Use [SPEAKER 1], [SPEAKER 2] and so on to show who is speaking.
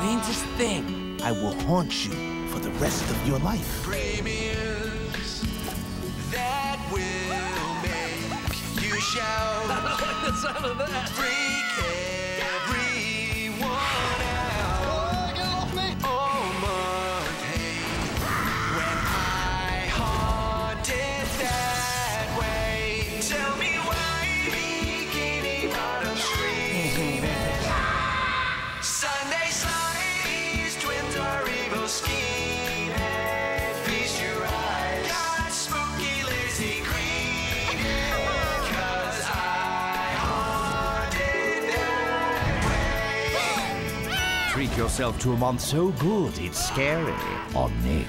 [SPEAKER 1] faintest thing, I will haunt you for the rest of your life.
[SPEAKER 2] Premiums that will make you shout.
[SPEAKER 3] I like the sound of that.
[SPEAKER 1] treat yourself to a month so good it's scary on Nick.